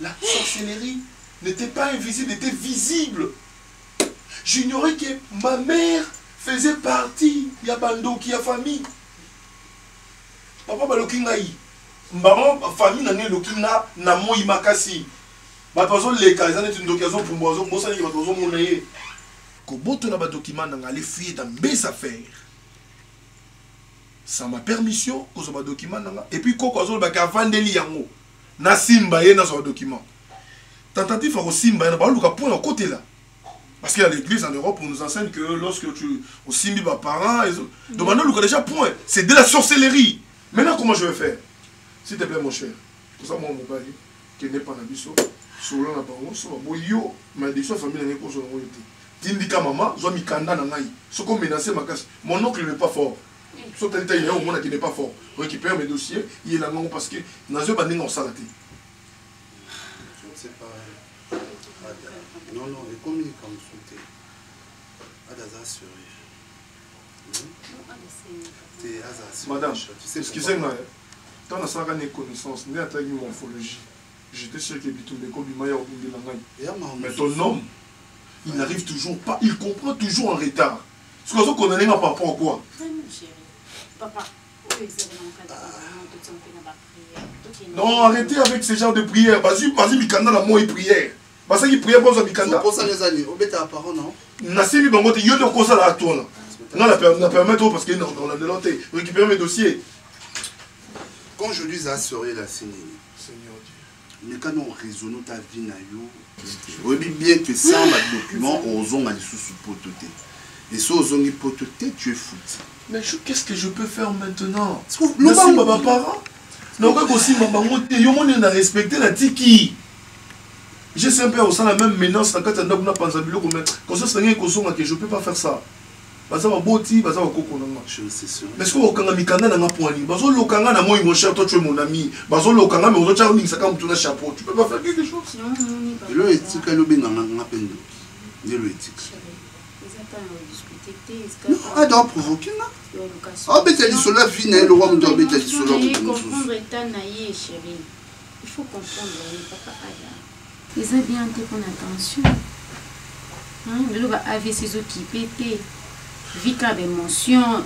La sorcellerie n'était pas invisible, était visible. J'ignorais que ma mère faisait partie ya bandoki ya famille. Papa baloki ngai. Maman famille na ngai eloki nga na moi makasi. Bato bazoleka eza neti ndoki azopumbwa azobosana ke bato bazomona ye. Kobotola badokima na ngai alefuye dans mes affaires. Sans ma permission kozwa badokima na ngai. Et puis koko azolobaka avandeli yango. nasimba ye nazwa badocument tentative ya kosimba ye na baluka mpo na kokotela parce que à l'église en europe on nous enseigne que lorsque tu osimbi baparent donc banaluka déjà point c'est de la sorcellerie maintenant comment je vais faire s'il te plaît mon cher toza mwa mobali kende epa na biso solo na bango so baboyi yo malediction ya famille na ngai kozwa nango yo te tindika mama zwa mikanda na ngai soki omenase makasi mon oncle n'est pas fort so tali taille na yo omona ke n'est pas fort récupère mes dossiers yela ngango parce que nazo yeba ndenge osala te non non ekomi likambo su te ada aza sérieux madame excusez nga ntango nasalaka na connaissance nde atalaki morphologie j'étais sûr que bitumba ekobima ya obundela ngai mais ton homme il n'arrive toujours pas il comprend toujours en retard soki azo condamne nga par rapport quoi non arrêtez avec ce genre de prière bazwi bazwi mikanda na moi prière basaki prière bozwa mikanda nasimbi bango te yo nde okosala acte wana nga na permettre oyo parce que nalandela te récupère mes dossiers quand je dis assurer la sinini meka na oraisonne ota vie na yo oyebi bien que sans ba document ozonga lisusu poto te et so ozongi poto te tu es fouti mais je, qu'est ce que je peux faire maintenant nasimba baparent nakoki kosimba bango te yo moni na respecte na tiki je sais mpe akosala même menace na kati ya ndako napanza biloko mais conscience na ngai ekozonga ke je peux pas faire ça baza baboti baza bakoko na nga mais soki bakokanga mikanda na nga mpo nini bazoloka nga na moi mon cher toi tu es mon ami bazoloka nga mais ozotya oningisaka motu na chapeau tu peux pas faire quelque chose elo etika elo benganga nga mpe ndoki nde elo etika ada oprovoke nga abeta lisolo ya vi na ye lokwa moto abeta lisolo ya moto mosusu eza bien te mpo na tension hein, lelo ba avc ezokipe te vika bemotion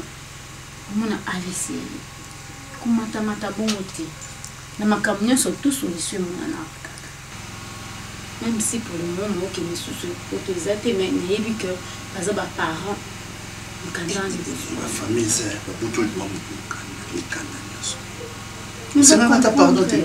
omona avc komatamata bongo te na makambo nyonso tu solution emonanaka kaka même si pour le moment moke misusu poto eza te mais nayebi que baza baparent mokanda famille babuto lima moto mokanda mikanda nyonso ata pardon te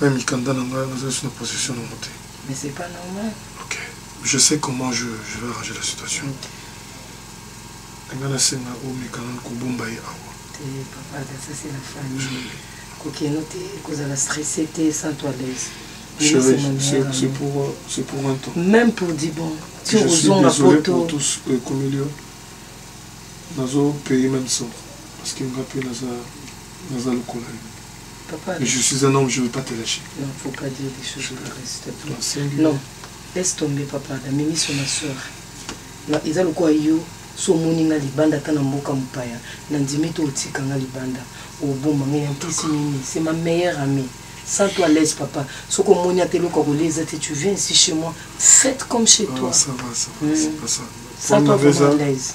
Mais mikanda na ngai naza lisusu na possession nango te. Mais c'est pas normal. Ok. Je sais comment je, je vais arranger la situation. Okay. Nga nasenga omeka nanu kobomba ye awa. Te papa, ça c'est la famille. Kokeno te, kozala stressé te, sans toi l'aise. Chérie, c'est pour, euh, c'est pour un temps. Même pour dire bon, tu Je suis désolé pour tous, euh, Comilio. Nazo payer même ça. Parce que nga pe naza... naza lokola yo Papa, je suis un homme je ne vais pas te lâcher non faut pas dire des choses pareilles s'il te plaît non laisse tomber papa na mimi sur ma soeur na eza lokola yo so omoni nga libanda ata na mboka mopaya nandimi to otika nga libanda oboma nga ya mpisi mimi c'est ma meilleure amie sans toi laisse papa soki omoni ata eloko ya kolia eza te tu viens ici chez moi faites comme chez ah, toi ah, ça va, ça va, mmh. ça va. sans toi vraiment laise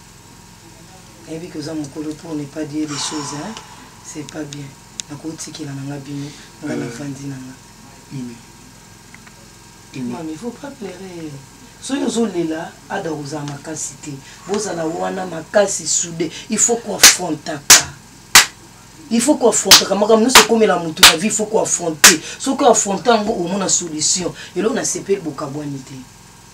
nayebi ke oza mokolo pour ne pas dire des choses hein? c'est pas bien nakotikela na nga bino nga nafandi na nga mami faut pas pleurer soki ozolela ada kozala makasi te bozala wana makasi soude il faut koafrontaka il faut koafrontaka makambo nyonso ekomela motu na vie il faut koafronte soki oafronte yango omona solution eloko nasepeli bokabwani te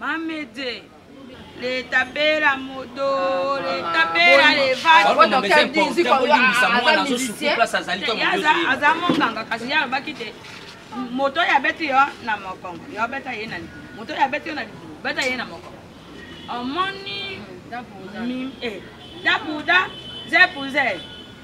Mamede. leta bela moto leta bela levaaaza monganga kasi ye alobaki te moto oyo abeti yo na mokongo yo obeta ye na likolo moto oyo abeti yo na likolo obeta ye na mokongo omoni dabuda zepuze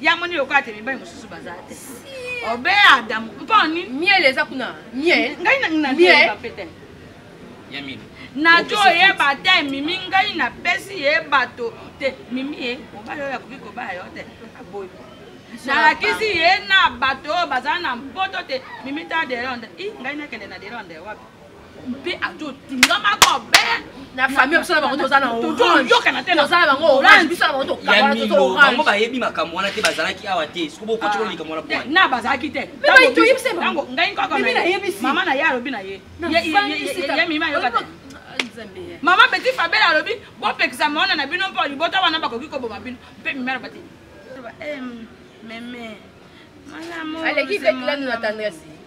yango nini lokola te mibali mosusu baza te obe adamu mponi miel eza kuna miel ngai nanapete najo oyeba te mimi ngai napesi ye bato te mimi ye mobali oyo akoki kobala yo te aboyi nalakisi ye na bato oyo bazala na mpoto te mimi ta delonde i ngai nakende na delonde wapi mpe atotungama kobe na famille biso na bango toza na orangeokana te toza na bango orange biso na bango tokabango bayebi makambo wana te bazalaki awa te soko bokoti koleka mwana po na bazalaki te tango ngai kakamama na ye alobi na ye ye mima yoka te mama petit fabel alobi bopekisa maona na bino mpo libota wana bakoki koboma bino mpe mima aloba te meme aleki vetilani na tendresse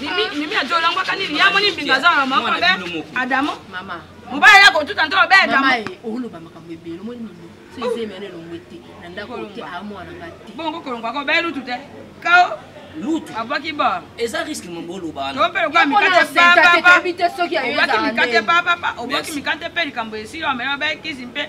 mimi mimi ajo olangwaka nini ya moni mbinga aza na mama be adamo mama mobali ya kotuta nto obe adamo oloba makambo ebele omoni mimi so oh. ezemi yana elongwe te na ndako te amwana nga te bongo kolongwaka obe lutu te kao lutu abwaki ba eza riske mambo oloba wana to mpe lokola mikate papa obwaki mikate papa obwaki mikate mpe likambo esili omela obe kisi mpe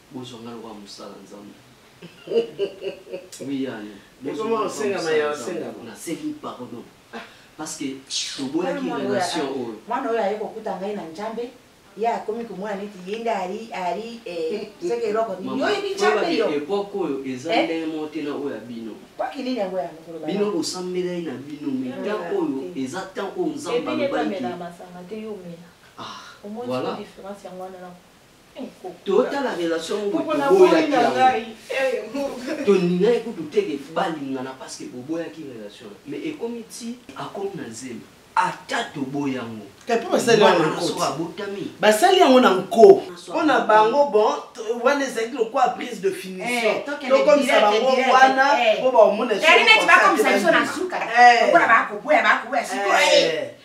Bozwa nga lokola mosala Nzambe. Oui, yani. Bozwa nga lokola mosala Nzambe. Nasengi pardon. Ah. Parce que toboyaki relation oyo. Mwana oyo aye kokuta ngai na Nzambe. ye akomi komona neti ye nde ali ali eh, soki eloko nini yo oyebi nzambe yo epoke oyo eza eh? ndenge moko te na oyo ya bino poki nini yango ya mokolo bino bosambelai na bino me ntango oyo eza ntango oyo nzambe alobaki ah, voilà totala relation tolingaki kutu teke balingana parceke boboyaki relation mais ekomi ti akomi na zemi ata toboyi yango basali yango na nko mpo na bango bon wana ezalaki lokola prise de finition eh, tokomisa bango wana mpo eh. baomonaakomisa biso na suka eh. lokola bakoboya bakoboya sikoyo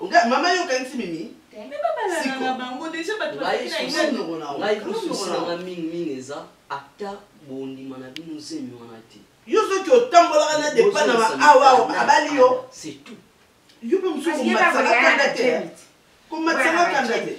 Oga, mama yo kanisi mimi? Te, mais ba bala na bango deja ba trois na ina noko na ngai kususi na ngai mingi mingi eza ata bondima na bino zemi wana te. Yo soki otambolaka na depa na ba awa abali yo. C'est tout. Yo pe mususu komatisa kanda te. Komatisa kanda te.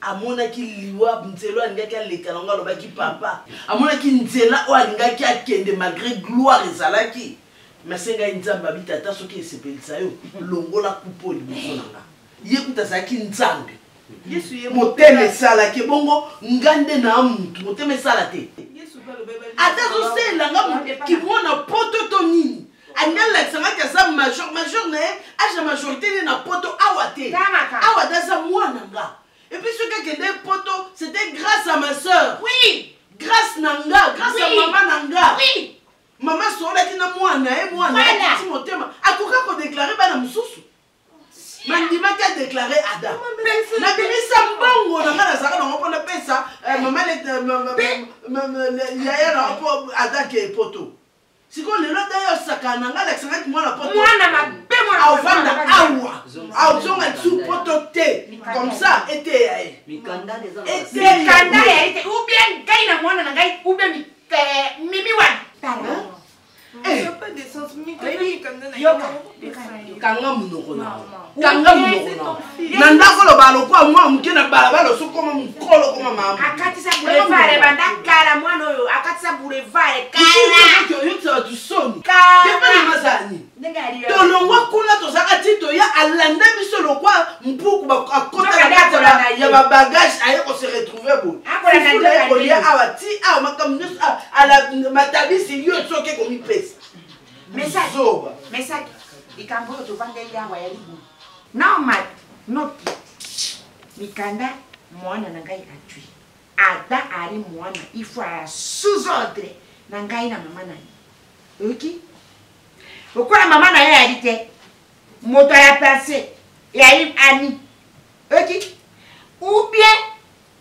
amonaki liwa nzela oyo alingaki aleka nango alobaki papa amonaki nzela oyo alingaki akende malgré gloire ezalaki mase ngai nzambe abi tata soki esepelisa yo longola kupo liboso na nga ye kuta azalaki nzambe motema esalaki ebongo nga nde na mutu motema esala te ata azosalela nga kimona poto to nini alingi alakisa ngaki aza major major na ye age ya majorité ne na poto awa te awa te aza mwana nga epuis soki akende poto c'était grâce à ma soeur oui grâce na nga grâce oui. à mama na nga oui. mama soolaki na mwana ye mwana ti motema akoka kodeklare bana mosusu nandimaki adeklare ada nabimisa mbongo na nga nazalaka nango mpo napesa eh, mama yaya nango mpo adake poto sikoyo lelo ata yo osakana na ngai alakisa ngai kimwana poto mwana mabe mwana avanda awa azonga lisusu poto te comme ça eteya ye mikanda ya ye te ou bien ngai na mwana na ngai ou bien mimi wana kanga munoko na kanga munoko na na ndako oloba lokwa mwa moke na balabala osokoma mokolo koma mamaakatisa boulevard ebanda kala mwana oyo akatisa boulevard kalaoyokisaatusonimazani tolongwa kuna tozalaka ti toya alanda biso lokwa mpuku akota na kati ya babagage aye kose retrouve boye kolia awa ti awa makambo nyonso matabisi yo soki komipesa mesaki mesaki likambo oyo tovandeli awa ya libu normal noki mikanda mwana na ngai atui ata ali mwana ifo aya sous ordre na ngai na mama na ye oyoki lokola mama na ye ayali te moto ya place eyali ani oyoki ou bien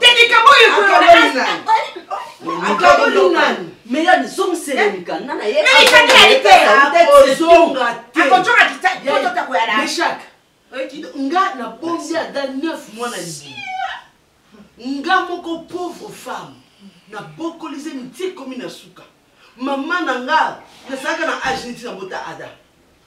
te likambo oyo ekolonaakolonani melani zongisela mikanda na ye mikanda ya liteakozonga teakozonga kitakoyalaeshak nga na bonzi ata 9 mois na libumu nga moko pauvre femme na bokolise miti ekomi na suka mama na nga nazalaka na age neti na bota ada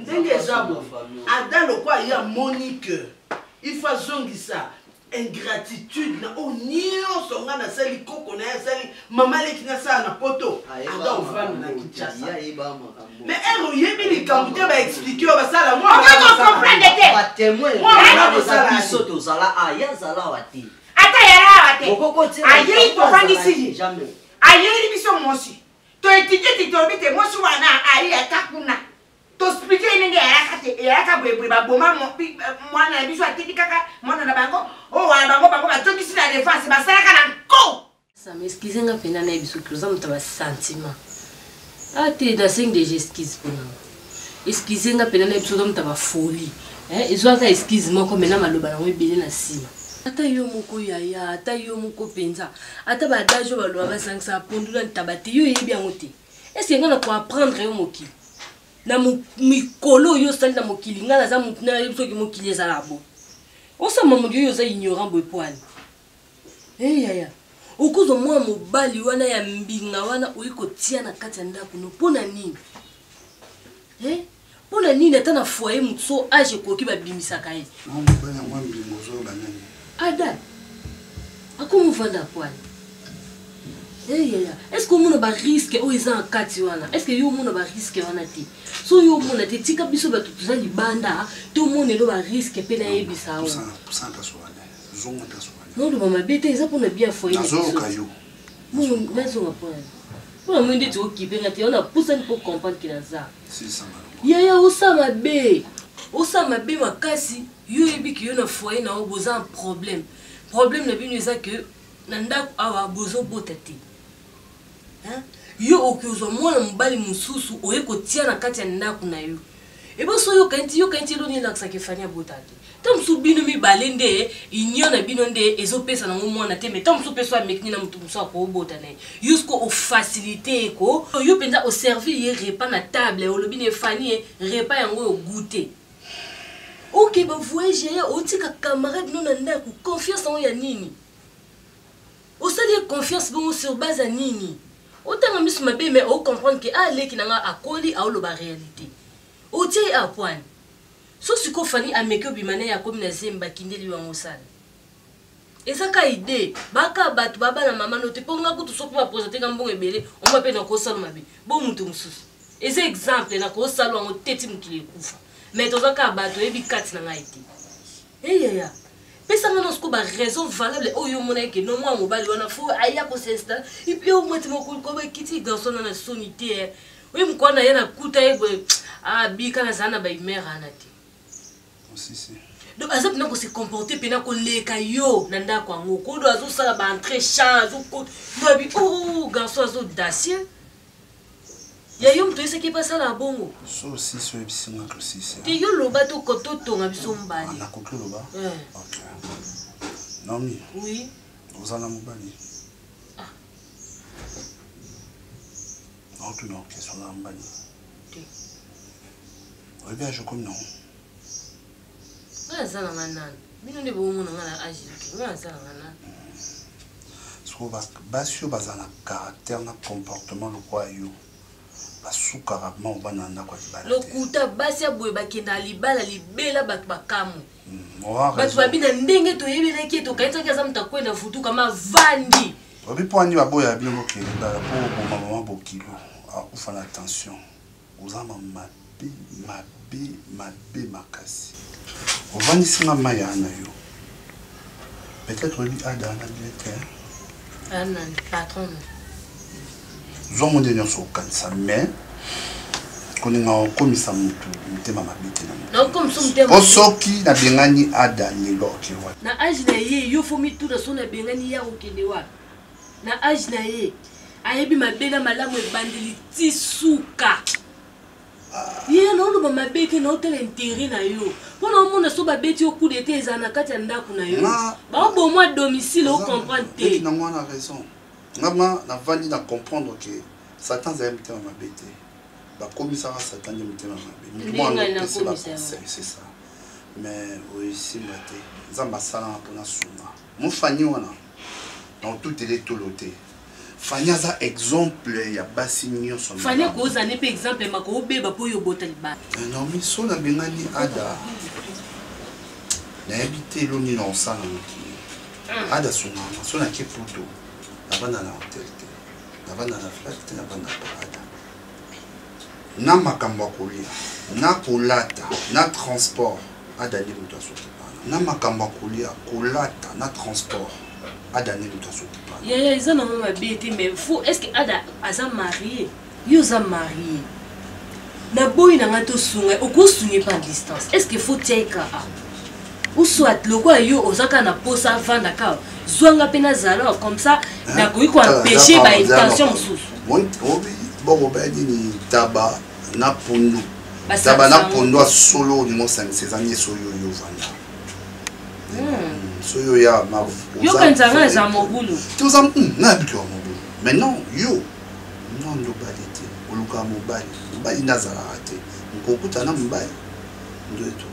ndenge eza bo ada lokwa ye amoni ke ifa azongisa ingratitude na oyo nyonso nga nasali koko na ye asali mama leki nasala na poto ada ovanda na kinshasa me ere oyebi likambo te baexplike yo basala mwaocomprendre te biso tozala aye azala awa te ata yala awa te ayei tofandisi ye ayeli biso mosi To étudier ti tolobi te mwasi wana aye ata kuna. To expliquer ndenge yalaka te yalaka boye boye baboma mwana na biso atiki kaka mwana na bango oyo oh, wana bango bango batokisi na defense basalaka na nko. Ça m'excuse nga pena na biso oza moto ya basentiment. Ah te nasengi deja excuse mpona. excuse nga pena na biso tomta ba folie eh, ezwaka excuse moko mena maloba nango ebele na nsima ata yo moko yaya ata yo moko mpenza ata badage oyo baloba bazangisa pondu na ntaba te yo oyebi yango te eske nga na koapprendre yo mokili na mikolo oyo osali na mokili ngai naza motu nayebi soki mokili ezala bo osamba moto oyo oza ignorant boye po ani Hey, yaya okozwa mwana mobali wana ya mbinga wana oyi kotia na kati ya ndako no mpo na nini eh? mpo na nini ata na foye motu so age ekoki babimisaka ye ada akomofanda kwani eh, yaya estce omona bariske oyo eza na kati wana estce yo omona bariske wana te so yo omona te tika biso bato toza libanda tomonelo bariske mpe nayebisa zonga ta zonga na oloba mabe te eza mpona bien foye nazoyoka yo nazonga mpona mpona moi ndeti okipe nga te yango napusani mpo comprendre ke naza yaya osa mabe osa mabe makasi yo oyebi ke yo na foye na yo boza un problème problème na bino eza ke na ndako awa bozobota te Yo okozwa mwana mobali mosusu oye kotia na kati ya ndako na yo. Ebo so yo kaniti yo kaniti eloni elakisa ke Fanny abota te. Tant mosusu bino mibale nde union na bino nde ezo pesa na ngo mwana te mais tant mosusu pe so amekni na moto mosusu ako bota na ye. Yo siko o facilite ye ko yo penza o servir ye repas na table olobi ne Fanny e repas yango oyo gout te. Ok ba voyage yaya otika camarade no na ndako confiance yango ya nini? osali ye confiance bongo sur base ya nini otanga misu mabe mais ocomprendre ke ah leki na nga akoli aoloba réalité otie ye apoani so siko fani ameki obima na ye akomi na zemi bakindeli yo yango osala eza ka ide baka bato baba na mama no te mpo nga kutu soki baprésente nga mbongo ebele omba mpe nakosalo mabe bo moto mosusu eza exemple nakosalo yango te ti mokili ekufa mais toza kaka bato oyebi kati na ngai te Hey, yeah, yeah. pesa nga nonso ko baraison valable oyo omonaki ke no mwana mobali wana fo aya kosinstalla epuis yo mwati mokokoba ekiti garçon na na soni te eh. oye mokwa na ye nakuta ye boye abika ah, nazala na baimere ana te donc aza mpena kose comporte mpena koleka yo na ndako yango kodo azosala baentre champ azokobi oyo oh, garçon azodacier ya yo moto oyesaki mpe asala bongo so sisi oyebisi nga to sisi te yo loba totonga biso mbale ah, nakoki oloba eh. naomi oui oza na mobali ah. naotuna okesona mobali oyebi ya jokomi nango nga aza na nga nani bino nde bomona nga na age eleki nga aza na nga nani soko basi oyo baza na caractère na comportement lokola yo basukaka ma obana na ndako ya libala lokuta basi ya boye bakenda ya libala libela bato bakamwe hmm, bato babi na ndenge toyebelaki tokanisaki aza moto akwenda futuka mavandi obi mpo andi baboya bino bokende libala mpo oboma mama bokilo akufa na tension oza ma mabe mabe mabe makasi ovandisi nga mai aa na yo peut-être oyebi ada ana bien te zwa ngo nde nyonso okanisa mais kolinga okomisa motu motema mabe te nango soki nabengani ada lelo okende wapi na age na ye yo fo mituna so nabengani ye akokende wapi Na age na ye ayebi mabe na malamu ebandeli ti suka. Ye na oloba mabe te na otala interet na yo. Mpo na omona so babeti yo coup d'etat ezala na kati ya ndako na yo. Ba oboma a domicile o comprendre te. Beti na nga na raison. Nga nga na vandi na comprendre que Satan azali motema mabe te. Bakomisaka Satan nde motema mabe. Moto mwa na opesi ba conseil, c'est ça. Mais oyesimba te. Nzambe asalanga mpo na sunga. Mon Fanny wana dans toutes les tolote. Fanny aza exemple ya basi nyonso. Fanny akoza ne pe exemple mako obeba po yo bota libala. Ah non mais so na bengani ada. Nayebi te eloni na osala mokili. Ah. Ada sungama so na ke puto. Nabanda na hotel te. Nabanda na flat te nabanda na parada. na makambo ya kolia na kolata na transport ada nde moto asokipana na makambo ya kolia kolata na transport ada nde moto asokipana yaya eza nango mabe te mais fo est ce que ada aza marie yo oza marie naboyi na ngai tosunga okosunga epa distance est ce que fo tiaika a ou soit lokola yo oza kaka na posa avanda kaka zwanga mpe nazala comme ça nakoki koempeshe baintention mosusu bongo mpe nini taba na pundu taba na pundu ya solo olingi osangisa eza nyeso oyo oyo ovanda hmm. hmm, soyo ya yokanzanga eza mobulu toza hmm, na bito ya mobulu mais non yo non ndobali te olukaka mobali mobali nazalaka te nkokuta na mobali ndoeto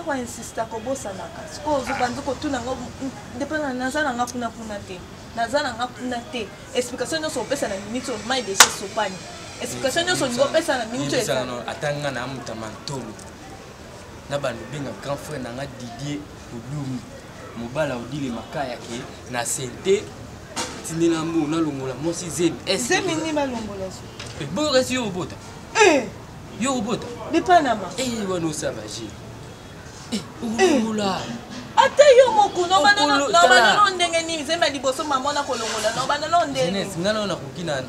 ako insista kobosanaka sikoyo ozobandi kotuna ngo depa naza na nga kuna kuna te naza na nga kuna te explication nyonso opesa na minute oyo mai deja esopani explication nyonso olingi opesa na minute ata nga na amuta mantolo na balobenga grand frère na nga didier olumi mobala odile makaya ke na sente tindela mbo nalongola mwasi zemi zemi nini balongola so eh, boyokasi yo obota eh! Yo obota. De Panama. Eh wana osala je. Eh, eh. ola. ata yo moko nobandano ndenge nini zema liboso mamona kolongola nobandano ndenge nga nao nakoki na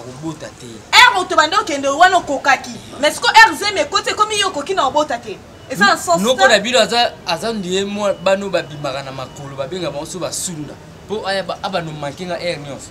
kobota te r moto bande okende wana okokaki mais siko r zema ekoti ekomi yo okoki na kobota te eza na sens noko na bino aza ndiye bano babimaka na makolo babengaka bango so basunda mpo abanomanke nga r nyonso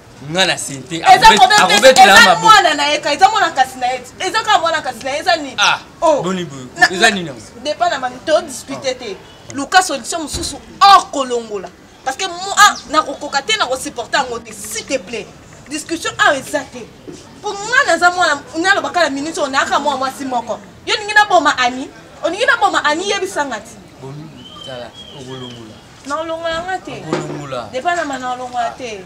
nga na sente eza mwana na ye ka eza mwana kasi na ye eza kaka mwana kasi na ye eza nini ah, oh. boni boye eza nini yango depa na mani todiscute te ah. luka solution mosusu or kolongola parce que moi ah, nakokoka te nakosupporte yango te s'il te plaît discussion awa eza te mpo nga naza mwana naloba kala minute oyo nayaka mwana mwasi moko yo olingi naboma ani olingi naboma ani yebisanga ti na olongola nga te kolongola depa na mana olongola te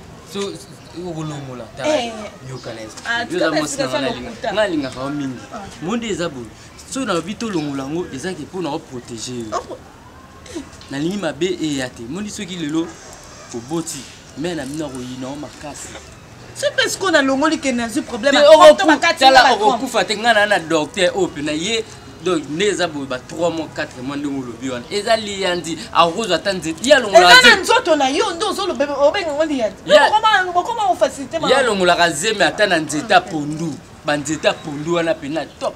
okolongola eh. yokanalingaka ah, yo mingi ah. monde eza boye soki nalobi tolongola yango ezaki mpo na oprotege yo oh, nalingi mabe eya te moni soki lelo oboti me na bino akoyina o makasi soki mpe sikoyo nalongoli ke nazwi problemeokokufa te ngai naa na docteur oyo mpe na ye donc nde eza boye ba 3 mois 4 mois ndenge olobi wana eza liyandi akozwa ata nzete yalongolaka nzoto na yo nde ozolobengo liyandibokoma ofacilite yalongolaka zemi ata na nzete ya pondu banzete ya pondu wana mpena top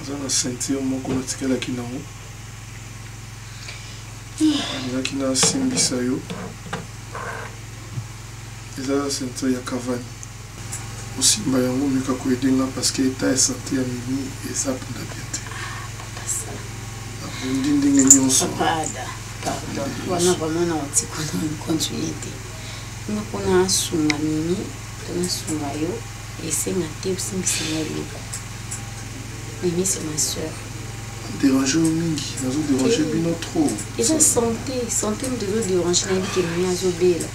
aza na ceinture moko natikalaki nango alingaki nasimbisa yo eza ceinture ya cavani osimba yango omeka koyede nga parceke eta ya sante ya mimi eza mpenza bien te nabundi ndenge nyonso wana vraimen na otikana continue te nga mpona asunga mimi mpona asunga yo esenga te osimbisa nga eloko memisi ma soeur derange yo mingi nazo derange bino trop eza sante sante moto ezo derange nayebi ke mimi azobela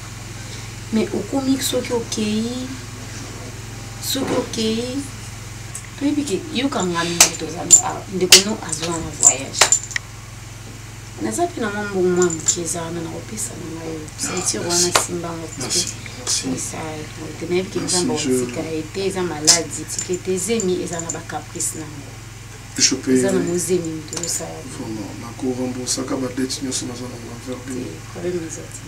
mais okomi soki okei soki okei toyebi ke yokanga mingi toza ah, ndeko no azwa na voyage naza mpe na mwa mbongo mwa moke eza wana nakopesa na ngai ceinture wana simbango nayebi ke nzambe otika ye te eza maladi etike te zemi eza na bacaprice nango eza na mozemi moto osalaa nakoremboursaka badete nyonso naza nango envers bino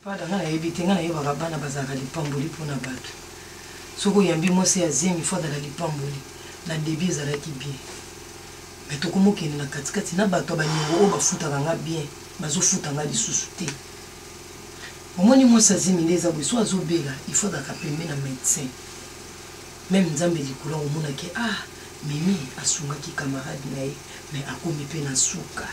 Pada nga nayebi te nga nayebaka bana bazalaka lipamboli mpo na bato soki oyambi mwasi ya zemi fo azala lipamboli na debi ezalaki bien me tokomokende na katikati na bato ya baniongo oyo bafutaka nga bien bazofuta nga lisusu te omoni mwasi ya zemi nde eza boye so azobela ifo azalaka pembe na médecin meme nzambe likolo akomonaki ah mimi asungaki camarade na ye me akomi mpe na suka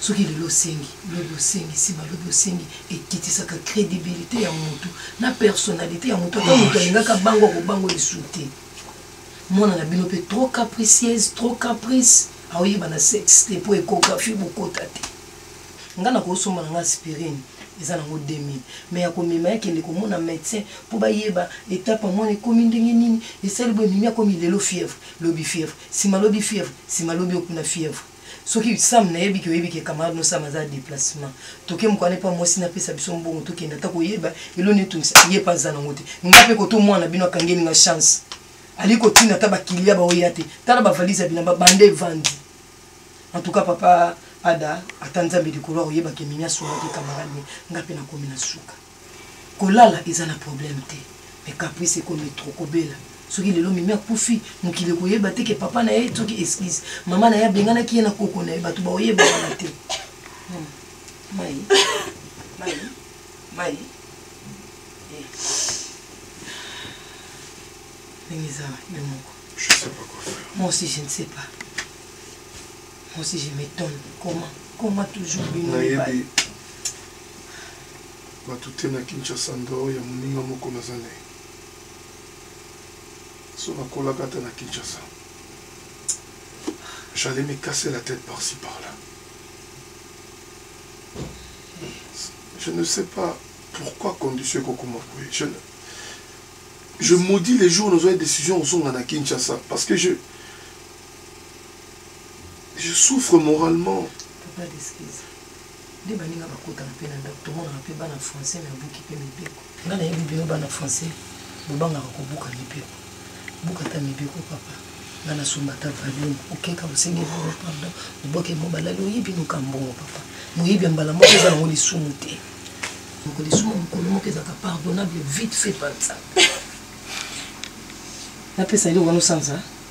soki lelo osengi lobi osengi nsima lobi osengi ekitisaka crédibilité ya motu na personnalité ya motu ata motu alingaka bango akobango esu te mwana na bino mpe trop capricieuse trop caprice aoyeba na sexe te mpo échographie bokota te ngai nakosomba na ngai aspirine eza nango 2000 mai ya komema yakende komona médecin mpo bayeba etape mwana ekomi ndenge nini esali boye mimi akomi lelo fièvre lobi fièvre nsima lobi fièvre nsima lobi okuna fièvre soki sam nayebi ke oyebi ke camarade no sam aza déplacement toke mokwana epa mwasi napesa biso mbongo tokende ata koyeba elo netungisa ye mpe aza nango te nga mpe koto mwana bino akangeli nga chance ali kotina ata bakilia baoya te tala bavalise ya bilamba banda evandi en tout cas papa ada ata nzambe likolo akoyeba ke mimi asunga te camarade ne nga mpe nakomi na suka Kolala eza na problème te mais caprice ekomi trop kobela soki lelo mimi akufi mokili ekoyeba te ke papa na ye soki excuse mama na ye abenganaki ye na koko na ye bato baoyeba wana te hmm. mai mai mai eh. ndenge eza yo moko moi aussi je ne sais pas Moi aussi je m'étonne comment comment toujours bino nayebi bato te na kinshasa ndoo ya moninga moko naza na ye so nakolaka ata na kinshasa j'allais me casser la tête par ci par là je ne sais pas pourquoi condition ekokoma boye je, je maudis les jours nazwa décision ozonga na kinshasa parce que je je souffre moralement papa d'excuse nde baninga bakotaka mpe na ndako tomonaka mpe bana français me abuki mpe mibeko nga nayebi bino bana français bobangaka kobuka mibeko bukata mibeko papa nga nasomba ata valin okeka osengi bino pardon oboke mo balali oyebi nokambongo papa moyebi ya mbala moko eza yango lisumu te moko lisumu mokolo moko ezalaka pardonnable vite fait panza napesa eloko wana osanza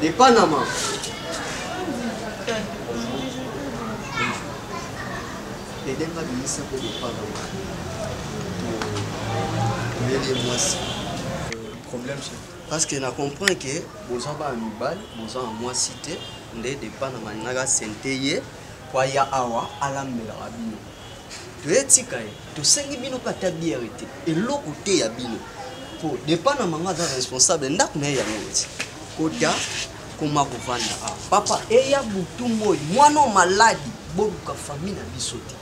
de Panama. Dede nga bimisa ko de Panama. Dede mwasi. Problème c'est parce que na comprendre que boza ba mibali, boza na mwasi te nde de Panama ningaka sente ye kwa ya awa alambela bino. toyetika ye tosengi bino mpe ata biere te eloko te ya bino mpo depa na manga aza responsable ndako na ye yango oti kota koma kovanda a ah, papa eya butu moi mwana o maladi boluka fami na biso te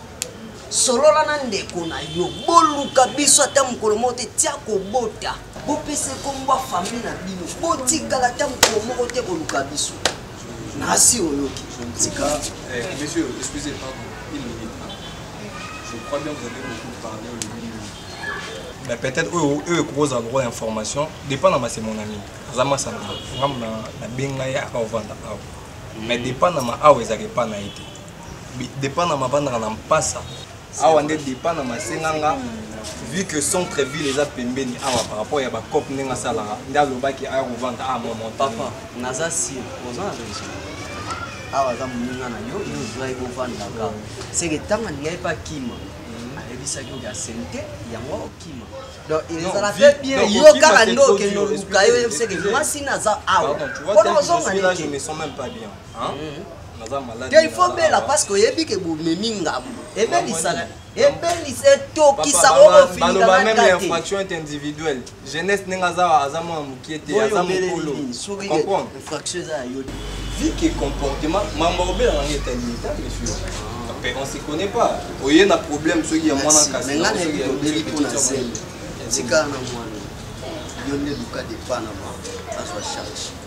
solola na ndeko na yo boluka biso ata mokolo moko te tia kobota bopesa ekombo ya fami na bino botikala ata mokolo moko te koluka biso nasi oyoki tika eh, monsieur excusez pardon il limite pas je crois bien vous avez beaucoup parlé au début mais peut-être oyo oyo ekokozala lokola information dépend na mase mon ami aza masana ngambo na nabenga ye aka ovanda awa mais dépend na ma awa ezalaka epa na ye te dépend na mavandaka na mpasa awa nde depa na masenga nga vu que centre ville eza pembeni awa par rapport ya bacope ndenge asalaka nde alobaki aya kovanda a ah, momo papa naza sir oza na raison awa aza moninga na yo yo ozwaki bovanda ka seke ntango alingaki mpe akima mhm. ayebisaki oyo asente yango okima donc ezala mpe bien yo kaka nde okende oluka yo yebiseke mwasi naza awa mpona ozonga nde Hein? Mm. il faut bela parce que oyebi ke bomemi ngambo ebelisana ebelisa etokisa okofininga meme ya infraction est individuelle jeunesse ndenge aza aza mwana mokie te aza mokolo comprendre infraction eza ya yo vu que comportement mamba obela nanga etali eta monsieur ah. on se connaît pas oye na problème soki ya mwana kasi nga nayebi obeli mpo na zemi tikala na mwana yo nde luka depa na mwa azwa charge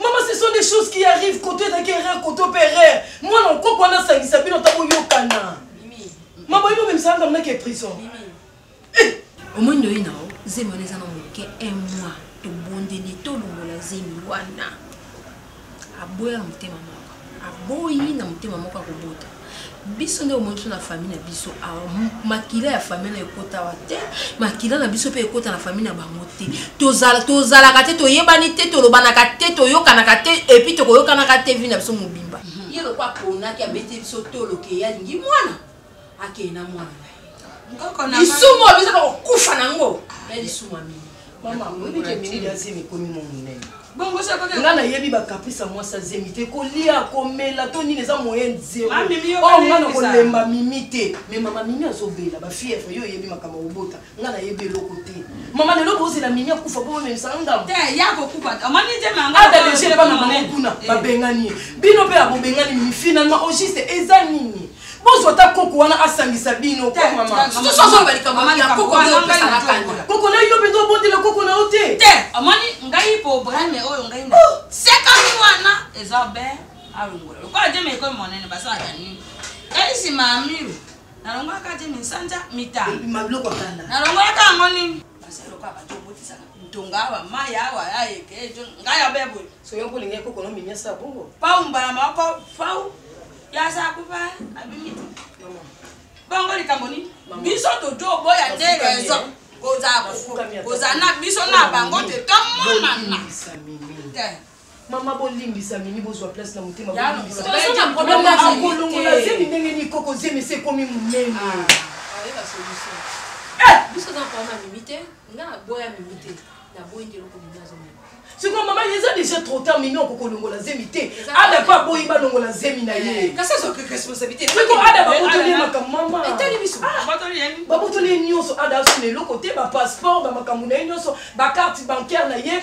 mama ce sont des choses qui arrive koto ezalaki erreur koto mpe erreur mwana okoko wana asangisa bino ata boyokana mama oyebi omemisa anga mnaki ya prison eh! omoi ndoyi na o zemi wana eza na moke un mois tobondeli tolongola zemi wana aboya na motema moko aboyi na motema moko akobota biso nde omoni biso na famille na biso awa makila ya famille na ekota awa te makila na biso mpe ekota na famille na bango te tozalaka te toyebani te tolobanaka te toyokanaka te epuis tokoyokanaka te vi na biso mobimba ye lokwa aponaki abeti biso toloke ye alingi mwana akei na mwana na ye lisumu abizaka kokufa nango ya lisumu ya mingi mama oyebi ke minidi ya zemi ekomi mwa monene nga nayebi bacaprice ya mwasi azemi te kolia komela to nini eza moyen zeronga na kolemba mimi te me mama mimi azobela bafille efe yo oyebi makambo ya kobota nga nayebi eloko te mama lelo bozela mimi akufa po bamemisa ngamboadeleje epa na bango kuna babengani ye bino mpe abobengani mimi finalement au juste eza nini bozwa ata koko wana asangisa bino koko na yo mpenza obondela koko na yo te te omoni ngai probleme oyo ngai na oh! sekani wana eza ben alongola lokola deme ekomi monene basalaka nini ngai nsima ya miro nalongolaka je minsanja mitano ebima biloko kala nalongolaka yango nini baseloka bato obotisaka ntonga awa mai awa ayeke ejo ngai abe boye soki yango olingai koko no mimi asala bongo pau mbala moko pau yaza akufa abimi bongo likambo nini biso tojo oboya nde raison kozala na biso na bango te tomonana mama bolimbisa mimi bozwa place na motema akolongola zemi ndenge nini koko zemi se ekomi monene sikoyo mama eza déjà trop tard mimi oko kolongola zemi te ada mpe aboyi balongola zemi na ye siko ada babotoli makambo mama babotoli ye nyonso ada asuna eloko te bapasseport bamakambo na ye nyonso bacarte bancaire na ye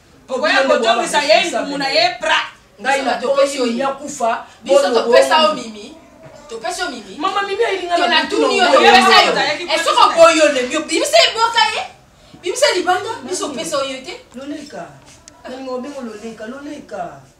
okoya kotongisa ye ndumu na ye pra ngai na topesi yo ya kufa biso topesa yo mimi topesi yo mimi mama mimi ayilinga na natuni yo topesa yo esoko boyi yo lembi obimisa eboka ye bimisa libanda biso opesa yo te loleka nalinga obengo loleka loleka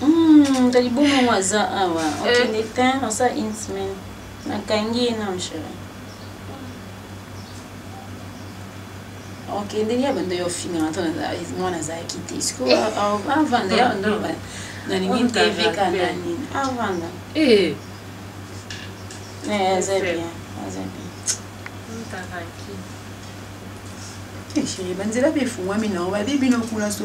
Hum, kadi bongo yango aza awa okende eh. te osa une semaine nakangi ye na mchere okendeli ya bando yofingana to mwana azalaki te sikoyo eh. avanda ya bando nalingi tv kana nini avanda eh. aza bien aza bien chéri banzela mpe efungwami nango babi bino kuna so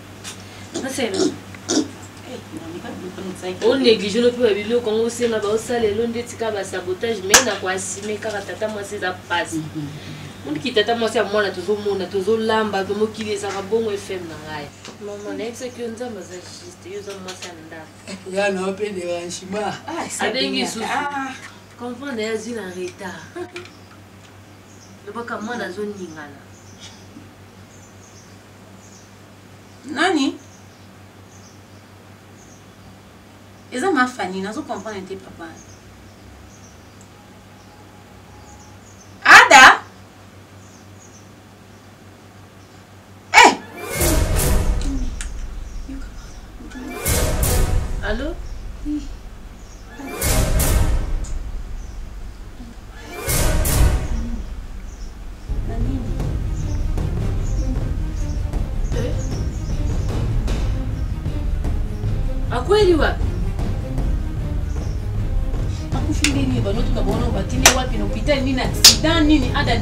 onéglige no mpe babiloko yango osenga baosala elo nde tika basabotage mai na koasime kaka tata mwasi eza mpasi mhm. mondiki tata mwasi ya mwana tozomona tozolamba to mokili ezaka bongo fm na ngai mama nayebi soki yo nzambe aza juste yo oza mwasi ya ndako ya na mpe derangima ah, abengi susu ah. comprendre ye azwi na retard lobaka mwana azoningana nani eza ma fani nazo comprendre te papa ada eh! allo akweli wapi akufi nde nini banoto na bango batindi wapi na hôpital nini accident nini adan